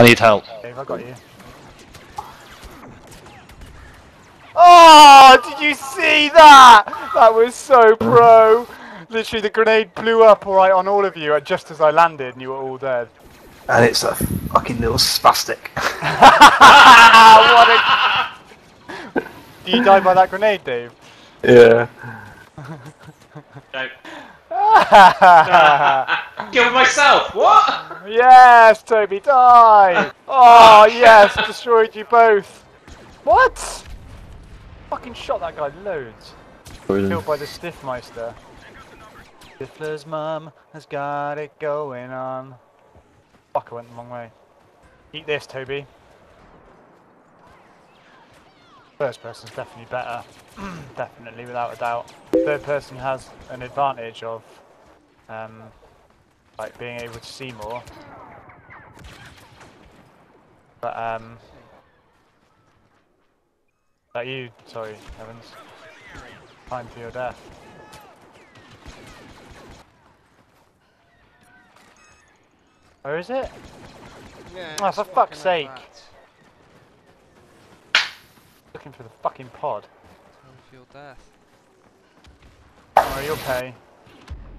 I need help. Dave, I got you. Oh, did you see that? That was so pro. Literally, the grenade blew up right on all of you uh, just as I landed, and you were all dead. And it's a fucking little spastic. What a... Do you die by that grenade, Dave? yeah. No. Killed myself. What? yes, Toby, die! Oh, yes, destroyed you both. What? Fucking shot that guy loads. Killed by the Stiffmeister. Stifler's mum has got it going on. Fuck, I went the wrong way. Eat this, Toby. First person's definitely better. definitely, without a doubt. Third person has an advantage of um, like being able to see more. But um, that you, sorry, Evans. Time for your death. Where is it? Yeah, Oh, for fuck's sake. Looking for the fucking pod. Time for your death. Oh, you'll pay.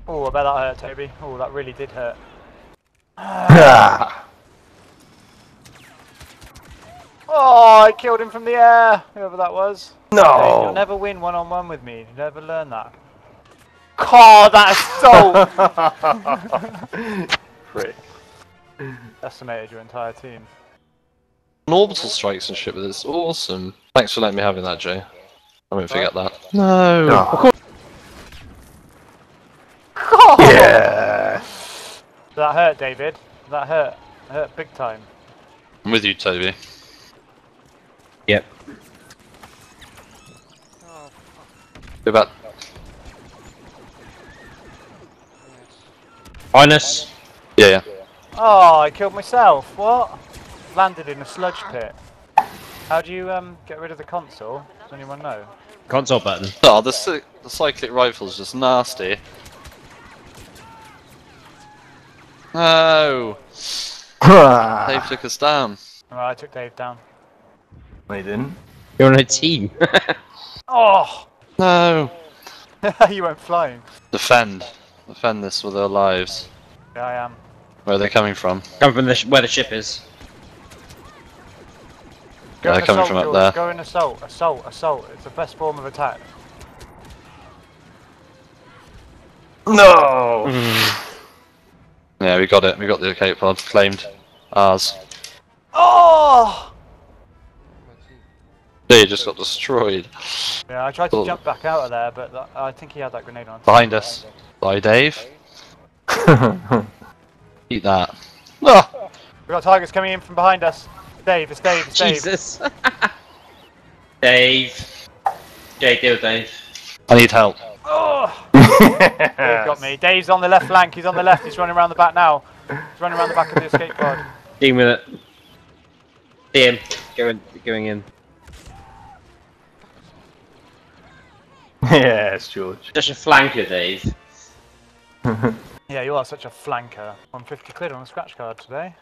Oh, I bet that hurt, Toby. Oh, that really did hurt. Oh, I killed him from the air, whoever that was. Dave, You'll never win one on one with me. You'll never learn that. God, that assault! Prick. Decimated your entire team. An orbital strikes and shit with this. Awesome. Thanks for letting me having that, Jay. I won't forget that. No. No. Yeah. That hurt, David? That hurt? It hurt big time. I'm with you, Toby. Yep. Oh, fuck. Go about. Yes. Highness. Yeah, yeah. Oh, I killed myself. What? Landed in a sludge pit. How do you um get rid of the console? Does anyone know? Console button. Oh, the, cy- the Cycler rifle's just nasty. No! Dave took us down. Alright, I took Dave down. No, you didn't. You're on a team. Oh! No! you went flying. Defend. Defend this with our lives. Yeah, I am. Where are they coming from? Come from the sh where the ship is. Go Yeah, coming assault, from up George. there. Go in assault. Assault, assault. It's the best form of attack. No. Yeah, we got it. We got the escape pod. Claimed. Ours. Oh! My team. Yeah, you just got destroyed. Yeah, I tried to Cool. jump back out of there, but that, I think he had that grenade on. Behind us. Bye, Dave. Eat that. Ah! We got targets coming in from behind us. Dave, it's Dave, it's Dave. Jesus. Dave. Jay, deal Dave. I need help. Oh! Dave got me. Dave's on the left flank. He's on the left. He's running around the back now. He's running around the back of the escape pod. Deal with it. See him. Going, going in. yes, George. Such a flanker, Dave. Yeah, you are such a flanker. 150 quid on a scratch card today.